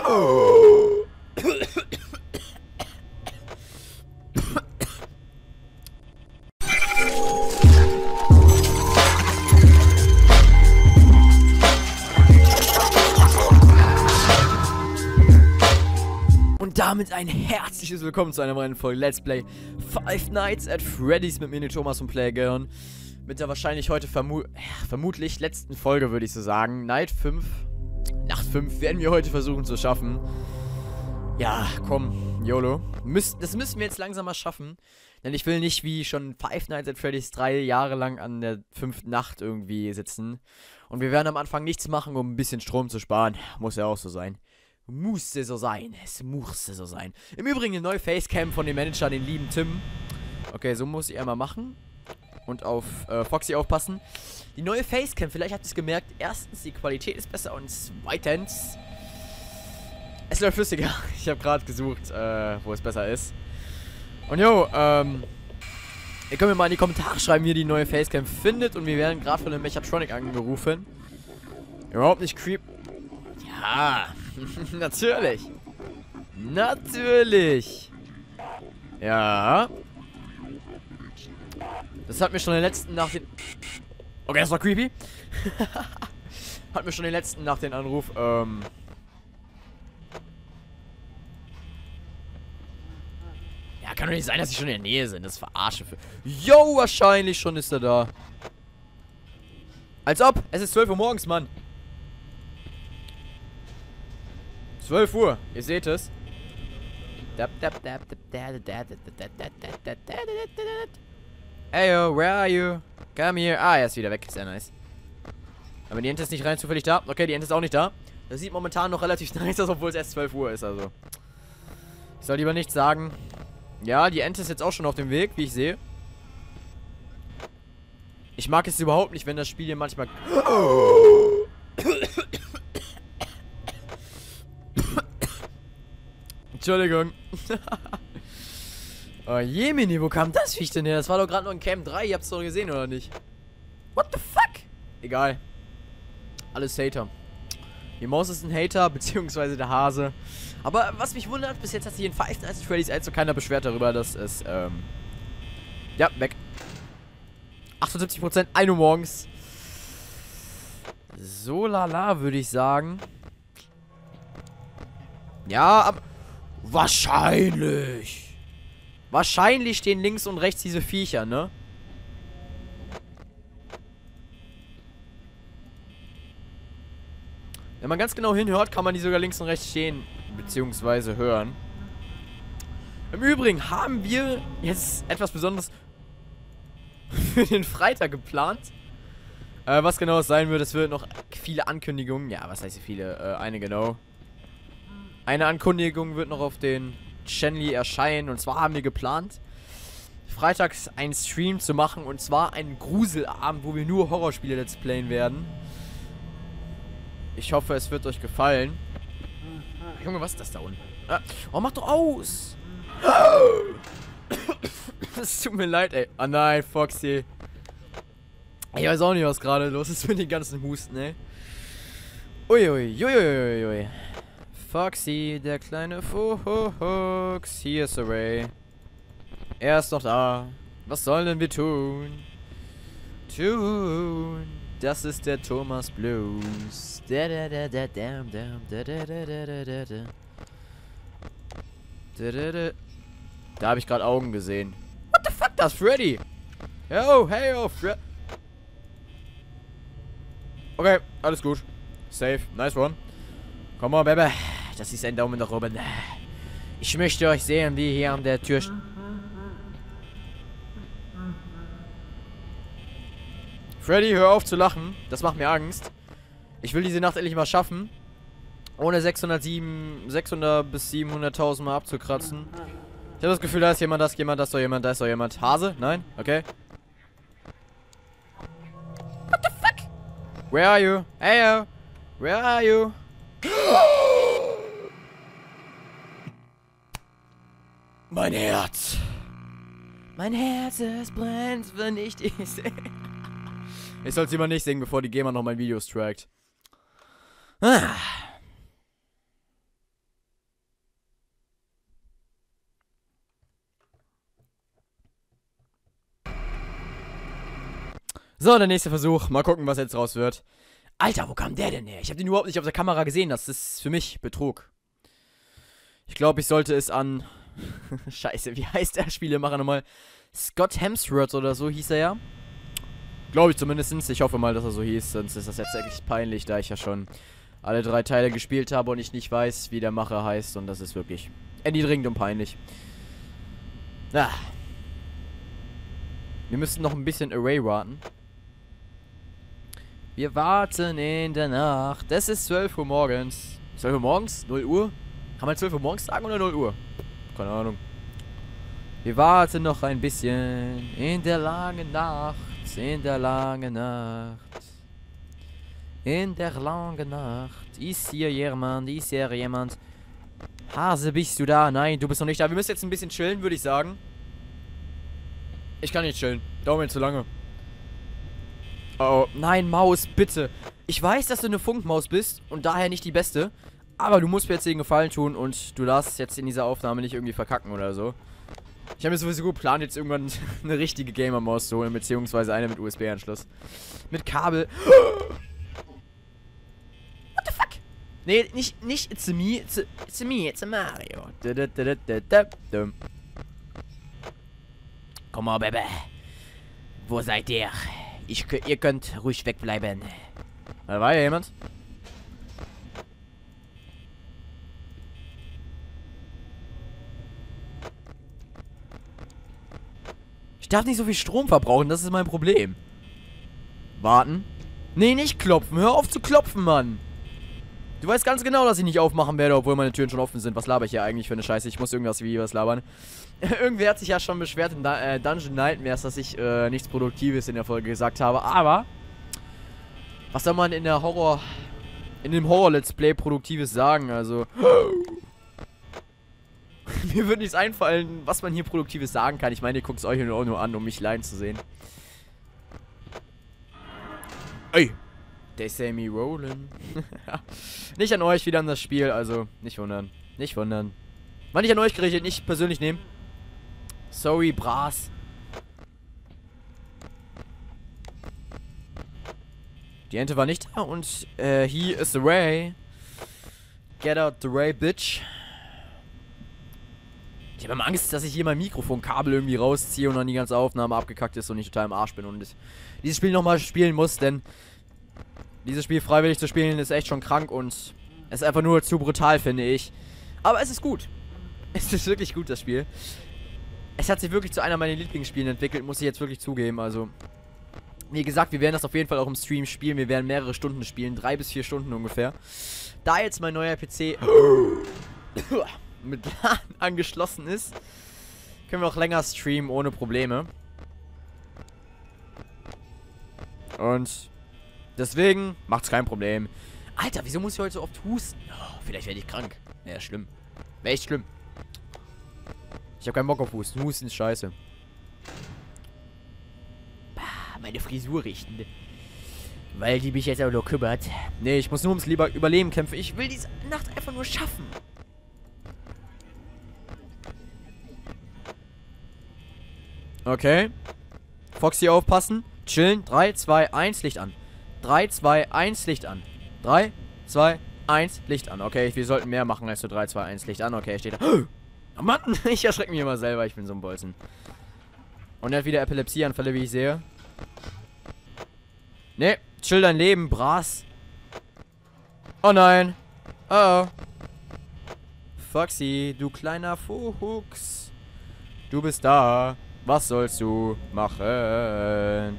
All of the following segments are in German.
Und damit ein herzliches Willkommen zu einer neuen Folge Let's Play Five Nights at Freddy's mit mir, Thomas und Playgirl. Mit der wahrscheinlich heute vermu ja, vermutlich letzten Folge, würde ich so sagen. Night 5, Nacht 5 werden wir heute versuchen zu schaffen. Ja, komm, YOLO. Müs das müssen wir jetzt langsam mal schaffen. Denn ich will nicht wie schon Five Nights at Freddy's drei Jahre lang an der fünften Nacht irgendwie sitzen. Und wir werden am Anfang nichts machen, um ein bisschen Strom zu sparen. Muss ja auch so sein. Musste so sein. Es musste so sein. Im Übrigen eine neue Facecam von dem Manager, den lieben Tim. Okay, so muss ich einmal machen. Und auf äh, Foxy aufpassen. Die neue Facecam, vielleicht habt ihr es gemerkt. Erstens, die Qualität ist besser. Und zweitens, es läuft flüssiger. Ich habe gerade gesucht, äh, wo es besser ist. Und jo, ähm... Ihr könnt mir mal in die Kommentare schreiben, wie ihr die neue Facecam findet. Und wir werden gerade von dem Mechatronic angerufen. Überhaupt nicht creep... Ja, natürlich. Natürlich. Ja. Das hat mir schon den letzten nach den... Okay, das war creepy. hat mir schon den letzten nach den Anruf, ähm... Ja, kann doch nicht sein, dass sie schon in der Nähe sind. Das verarsche für... Yo, wahrscheinlich schon ist er da. Als ob. Es ist 12 Uhr morgens, Mann. 12 Uhr. Ihr seht es. Hey yo, where are you? Come here. Ah, er ist wieder weg. Sehr nice. Aber die Ente ist nicht rein zufällig da. Okay, die Ente ist auch nicht da. Das sieht momentan noch relativ nice aus, obwohl es erst 12 Uhr ist, also. Ich soll lieber nichts sagen. Ja, die Ente ist jetzt auch schon auf dem Weg, wie ich sehe. Ich mag es überhaupt nicht, wenn das Spiel hier manchmal... Entschuldigung. oh Jemini, wo kam das Viech denn her? Das war doch gerade noch in Camp 3. Ihr habt es doch gesehen, oder nicht? What the fuck? Egal. Alles Hater. Die Maus ist ein Hater, beziehungsweise der Hase. Aber was mich wundert, bis jetzt hat sich in Five Nights Freddy's also keiner beschwert darüber, dass es, ähm... Ja, weg. 78%, 1 Uhr morgens. So lala, würde ich sagen. Ja. Wahrscheinlich. Wahrscheinlich stehen links und rechts diese Viecher, ne? Wenn man ganz genau hinhört, kann man die sogar links und rechts stehen, beziehungsweise hören. Im Übrigen haben wir jetzt etwas Besonderes für den Freitag geplant. Äh, was genau es sein wird, es wird noch viele Ankündigungen. Ja, was heißt viele? Äh, eine genau. Eine Ankündigung wird noch auf den Channel erscheinen. Und zwar haben wir geplant, freitags einen Stream zu machen. Und zwar einen Gruselabend, wo wir nur Horrorspiele let's playen werden. Ich hoffe, es wird euch gefallen. Junge, was ist das da unten? Ah, oh, mach doch aus! Es tut mir leid, ey. Ah nein, Foxy. Ich weiß auch nicht, was gerade los ist mit den ganzen Husten, ey. Uiui, uiuiuiui. Ui. Foxy, der kleine Fuchs. Hier ist Array. Er ist noch da. Was sollen wir tun? Tun. Das ist der Thomas Blues. Da da da da dam dam da da da da da da da. Da da da. Da habe ich gerade Augen gesehen. What the fuck, das Freddy? Yo, hey, oh, oh Fred. Okay, alles gut. Safe. Nice one. Komm mal, Baby. Das ist ein Daumen nach oben. Ich möchte euch sehen, wie hier an der Tür... Freddy, hör auf zu lachen. Das macht mir Angst. Ich will diese Nacht endlich mal schaffen. Ohne 607, 600 bis 700.000 mal abzukratzen. Ich habe das Gefühl, da ist jemand, da ist jemand, da ist doch jemand, da ist doch jemand. Hase? Nein? Okay. What the fuck? Where are you? Hey, yo. Where are you? Mein Herz. Mein Herz, es brennt, wenn ich dich sehe. Ich soll es immer nicht singen, bevor die GEMA noch mein Video strikt. Ah. So, der nächste Versuch. Mal gucken, was jetzt raus wird. Alter, wo kam der denn her? Ich habe den überhaupt nicht auf der Kamera gesehen. Das ist für mich Betrug. Ich glaube, ich sollte es an Scheiße, wie heißt der Spielemacher nochmal? Scott Hemsworth oder so hieß er ja. Glaube ich zumindest. Ich hoffe mal, dass er so hieß. Sonst ist das jetzt wirklich peinlich, da ich ja schon alle drei Teile gespielt habe und ich nicht weiß, wie der Macher heißt. Und das ist wirklich erniedrigend und peinlich. Ah. Wir müssen noch ein bisschen Array warten. Wir warten in der Nacht. Es ist 12 Uhr morgens. 12 Uhr morgens? 0 Uhr? Kann man 12 Uhr morgens sagen oder 0 Uhr? Keine Ahnung. Wir warten noch ein bisschen in der langen Nacht. In der langen Nacht. In der langen Nacht. Ist hier jemand? Ist hier jemand? Hase, bist du da? Nein, du bist noch nicht da. Wir müssen jetzt ein bisschen chillen, würde ich sagen. Ich kann nicht chillen. Dauert mir zu lange. Oh, nein, Maus, bitte. Ich weiß, dass du eine Funkmaus bist und daher nicht die beste. Aber du musst mir jetzt den Gefallen tun und du darfst jetzt in dieser Aufnahme nicht irgendwie verkacken oder so. Ich habe mir sowieso geplant, jetzt irgendwann eine richtige Gamer-Maus zu holen, beziehungsweise eine mit USB-Anschluss. Mit Kabel. What the fuck? Nee, nicht, nicht it's a me, it's a, it's a me, it's a Mario. Komm mal, Baby. Wo seid ihr? Ich, ihr könnt ruhig wegbleiben. Da war ja jemand. Darf nicht so viel Strom verbrauchen, das ist mein Problem. Warten. Nee, nicht klopfen. Hör auf zu klopfen, Mann. Du weißt ganz genau, dass ich nicht aufmachen werde, obwohl meine Türen schon offen sind. Was laber ich hier eigentlich für eine Scheiße? Ich muss irgendwas wie was labern. Irgendwer hat sich ja schon beschwert in äh, Dungeon Nightmares, dass ich äh, nichts Produktives in der Folge gesagt habe. Aber, was soll man in der Horror... In dem Horror-Let's Play Produktives sagen? Also... Mir würde nichts einfallen, was man hier Produktives sagen kann. Ich meine, ihr guckt es euch nur, nur an, um mich leiden zu sehen. Ey! They say me rolling. nicht an euch, wieder an das Spiel, also nicht wundern. Nicht wundern. War nicht an euch gerichtet, nicht persönlich nehmen. Sorry, Bras. Die Ente war nicht da und äh, he is away. Get out the way, bitch. Ich habe immer Angst, dass ich hier mein Mikrofonkabel irgendwie rausziehe und dann die ganze Aufnahme abgekackt ist und ich total im Arsch bin und dieses Spiel nochmal spielen muss, denn dieses Spiel freiwillig zu spielen ist echt schon krank und es ist einfach nur zu brutal, finde ich. Aber es ist gut. Es ist wirklich gut, das Spiel. Es hat sich wirklich zu einer meiner Lieblingsspielen entwickelt, muss ich jetzt wirklich zugeben. Also, wie gesagt, wir werden das auf jeden Fall auch im Stream spielen. Wir werden mehrere Stunden spielen, drei bis vier Stunden ungefähr. Da jetzt mein neuer PC mit LAN angeschlossen ist, können wir auch länger streamen ohne Probleme. Und Deswegen macht's kein Problem. Alter, wieso muss ich heute so oft husten? Oh, vielleicht werde ich krank. Ja, schlimm. Wäre echt schlimm. Ich habe keinen Bock auf Husten. Husten ist scheiße. Bah, meine Frisur richten. Weil die mich jetzt auch nur kümmert. Nee, ich muss nur ums lieber Überleben kämpfen. Ich will diese Nacht einfach nur schaffen. Okay. Foxy aufpassen. Chillen. 3, 2, 1, Licht an. 3, 2, 1, Licht an. 3, 2, 1, Licht an. Okay, wir sollten mehr machen als so 3, 2, 1, Licht an. Okay, steht da. Oh Mann, ich erschrecke mich immer selber. Ich bin so ein Bolzen. Und er hat wieder Epilepsieanfälle, wie ich sehe. Ne, chill dein Leben, Bras. Oh nein. Oh, oh. Foxy, du kleiner Fuchs. Du bist da. Was sollst du machen?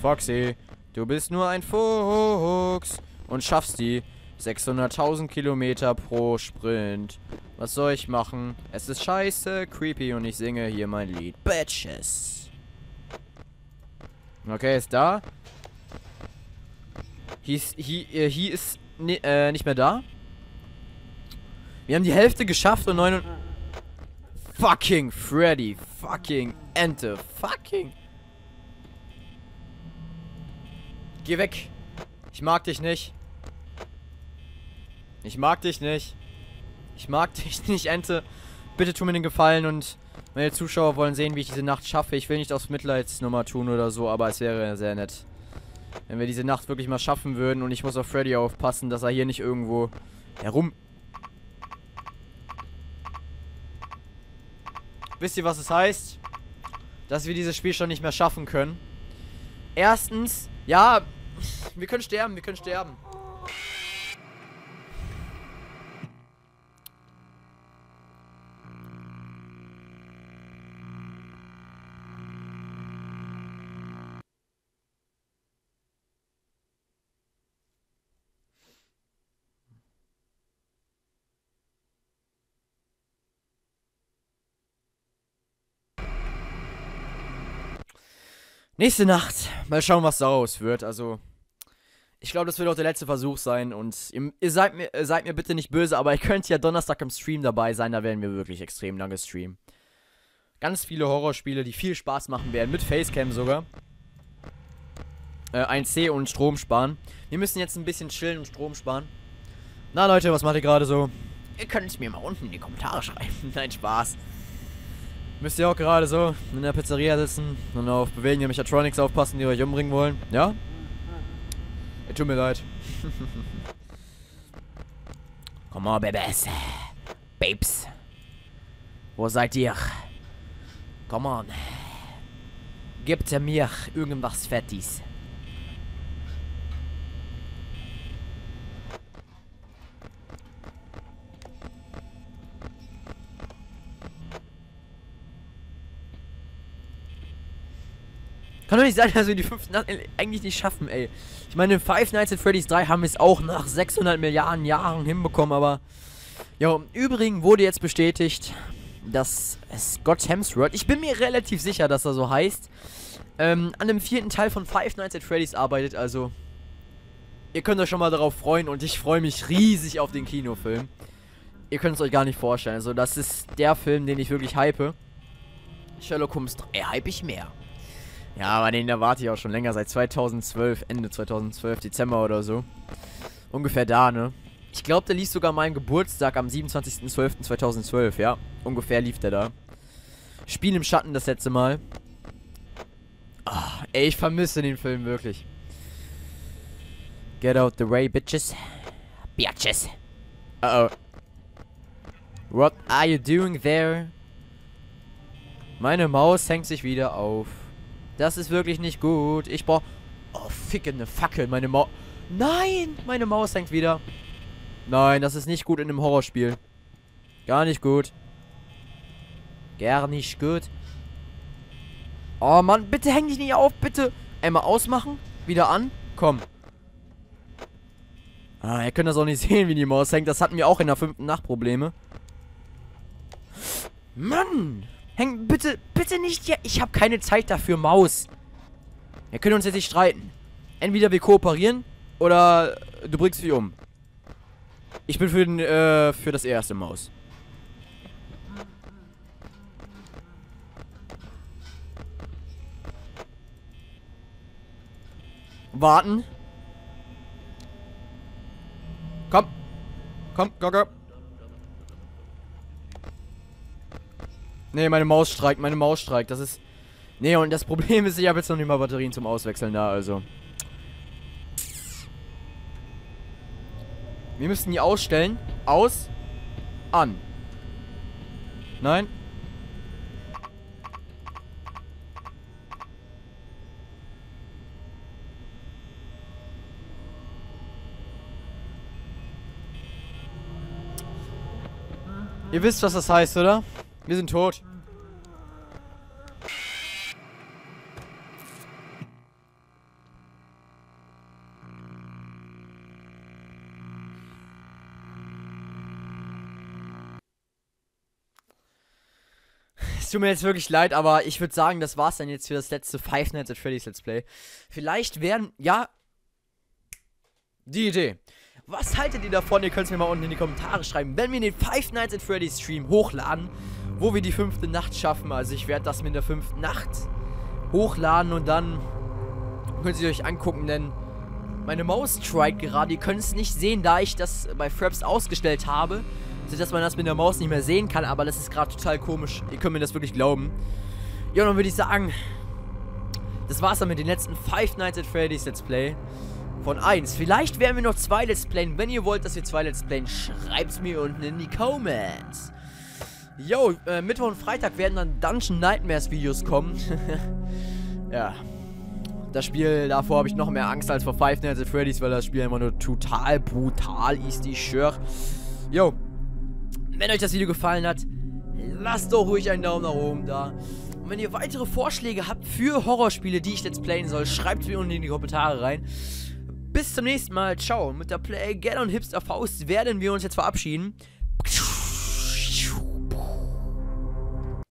Foxy, Du bist nur ein Fuchs und schaffst die 600.000 Kilometer pro Sprint. Was soll ich machen? Es ist scheiße, creepy und ich singe hier mein Lied. Bitches. Okay, ist da. Hieß, he, äh, he ist ni, äh, nicht mehr da. Wir haben die Hälfte geschafft und neun Fucking Freddy. Fucking Ente. Fucking Geh weg. Ich mag dich nicht. Ich mag dich nicht. Ich mag dich nicht, Ente. Bitte tu mir den Gefallen und meine Zuschauer wollen sehen, wie ich diese Nacht schaffe. Ich will nicht aus Mitleidsnummer tun oder so, aber es wäre sehr nett. Wenn wir diese Nacht wirklich mal schaffen würden und ich muss auf Freddy aufpassen, dass er hier nicht irgendwo herum... Wisst ihr, was es heißt? Dass wir dieses Spiel schon nicht mehr schaffen können. Erstens, ja, wir können sterben, wir können sterben. Nächste Nacht. Mal schauen, was daraus wird. Also, ich glaube, das wird auch der letzte Versuch sein. Und ihr, ihr seid, mir, seid mir bitte nicht böse, aber ihr könnt ja Donnerstag im Stream dabei sein. Da werden wir wirklich extrem lange streamen. Ganz viele Horrorspiele, die viel Spaß machen werden. Mit Facecam sogar. Äh, 1C und Strom sparen. Wir müssen jetzt ein bisschen chillen und Strom sparen. Na Leute, was macht ihr gerade so? Ihr könnt es mir mal unten in die Kommentare schreiben. Nein, Spaß. Müsst ihr auch gerade so in der Pizzeria sitzen und auf bewegende Mechatronics aufpassen, die euch umbringen wollen? Ja? Ja, tut mir leid. Come on, Babes. Babes. Wo seid ihr? Come on. Gebt mir irgendwas Fettis. Kann doch nicht sein, dass wir die fünfte Nacht eigentlich nicht schaffen, ey. Ich meine, Five Nights at Freddy's 3 haben wir es auch nach 600 Milliarden Jahren hinbekommen, aber... Ja, im Übrigen wurde jetzt bestätigt, dass Scott Hemsworth, ich bin mir relativ sicher, dass er so heißt, ähm, an dem vierten Teil von Five Nights at Freddy's arbeitet, also... Ihr könnt euch schon mal darauf freuen und ich freue mich riesig auf den Kinofilm. Ihr könnt es euch gar nicht vorstellen, also das ist der Film, den ich wirklich hype. Sherlock Holmes 3 hype ich mehr. Ja, aber den erwarte ich auch schon länger, seit 2012, Ende 2012, Dezember oder so. Ungefähr da, ne? Ich glaube, der lief sogar meinen Geburtstag am 27.12.2012, ja. Ungefähr lief der da. Spiel im Schatten das letzte Mal. Oh, ey, ich vermisse den Film wirklich. Get out the way, bitches. Bitches. Uh oh. What are you doing there? Meine Maus hängt sich wieder auf. Das ist wirklich nicht gut. Ich brauch... Oh, ficke eine Fackel. Meine Maus... Nein! Meine Maus hängt wieder. Nein, das ist nicht gut in einem Horrorspiel. Gar nicht gut. Gar nicht gut. Oh Mann, bitte häng dich nicht auf, bitte. Einmal ausmachen, wieder an. Komm. Ah, ihr könnt das auch nicht sehen, wie die Maus hängt. Das hatten wir auch in der fünften Nacht Probleme. Mann! Häng bitte, bitte nicht hier. Ich habe keine Zeit dafür, Maus. Wir können uns jetzt nicht streiten. Entweder wir kooperieren oder du bringst mich um. Ich bin für, den, äh, für das erste Maus. Warten. Komm. Komm, komm, komm. Nee, meine Maus streikt, meine Maus streikt. Das ist... Nee, und das Problem ist, ich habe jetzt noch nicht mal Batterien zum Auswechseln da, also. Wir müssen die ausstellen. Aus. An. Nein. Ihr wisst, was das heißt, oder? Wir sind tot. Es tut mir jetzt wirklich leid, aber ich würde sagen, das war's dann jetzt für das letzte Five Nights at Freddy's Let's Play. Vielleicht werden, ja, die Idee. Was haltet ihr davon? Ihr könnt es mir mal unten in die Kommentare schreiben. Wenn wir den Five Nights at Freddy's Stream hochladen, wo wir die fünfte Nacht schaffen. Also ich werde das mit der fünften Nacht hochladen und dann könnt ihr euch angucken, denn meine Maus strike gerade. Ihr könnt es nicht sehen, da ich das bei Fraps ausgestellt habe, sodass man das mit der Maus nicht mehr sehen kann. Aber das ist gerade total komisch. Ihr könnt mir das wirklich glauben. Ja, dann würde ich sagen, das war's dann mit den letzten Five Nights at Freddy's Let's Play. Von 1. Vielleicht werden wir noch zwei Let's Playen. Wenn ihr wollt, dass wir zwei Let's Playen, schreibt's mir unten in die Comments. Yo, äh, Mittwoch und Freitag werden dann Dungeon Nightmares Videos kommen. ja. Das Spiel, davor habe ich noch mehr Angst als vor Five Nights at Freddy's, weil das Spiel immer nur total brutal ist, die Schör. Yo, wenn euch das Video gefallen hat, lasst doch ruhig einen Daumen nach oben da. Und wenn ihr weitere Vorschläge habt für Horrorspiele, die ich jetzt playen soll, schreibt mir unten in die Kommentare rein. Bis zum nächsten Mal. Ciao. Mit der Play Get on Hipster Faust werden wir uns jetzt verabschieden.